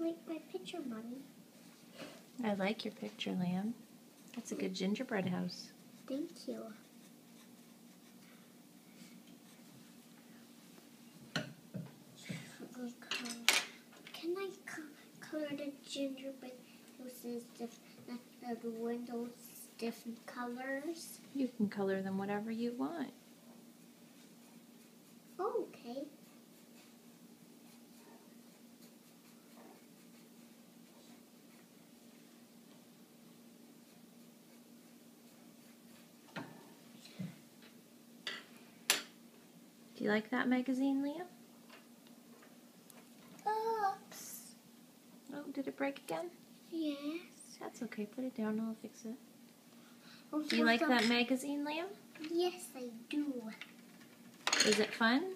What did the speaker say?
like my picture, Mommy? I like your picture, Liam. That's a good gingerbread house. Thank you. Can I color the gingerbread houses different, the windows different colors? You can color them whatever you want. Oh, okay. Do you like that magazine, Liam? Oops. Oh, did it break again? Yes. That's okay. Put it down. I'll fix it. Do you like that magazine, Liam? Yes, I do. Is it fun?